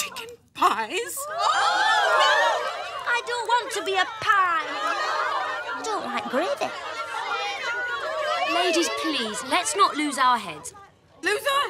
chicken pies? Oh, I don't want to be a pie. I don't like gravy. Ladies, please, let's not lose our heads. Lose our?